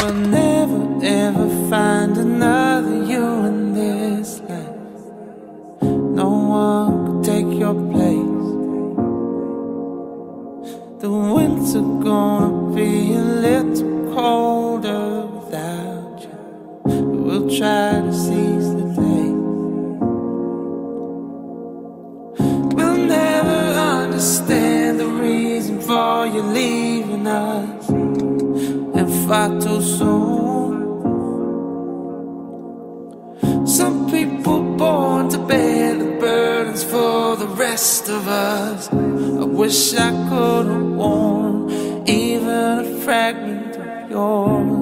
We'll never ever find another you in this life. No one could take your place. The winter gonna be a little colder without you. We'll try to seize the day. We'll never understand the reason for you leaving us far too soon. Some people born to bear the burdens for the rest of us. I wish I could have worn even a fragment of yours.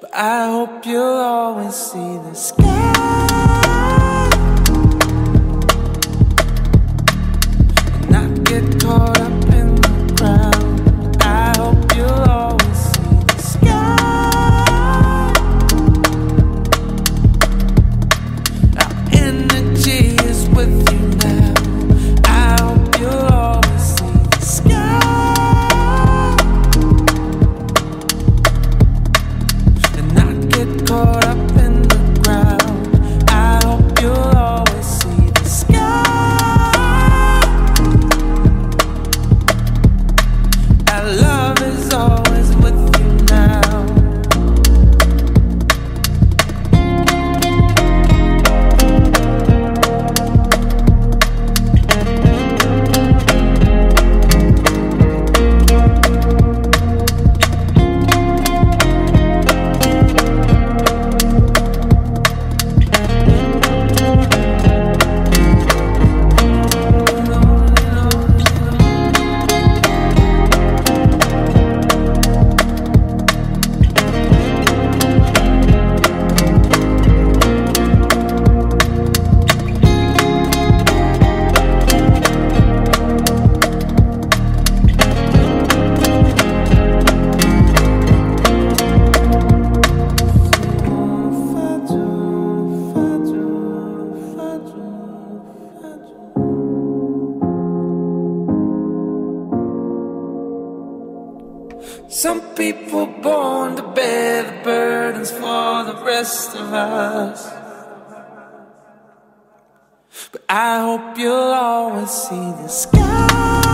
But I hope you'll always see the sky Some people born to bear the burdens for the rest of us. But I hope you'll always see the sky.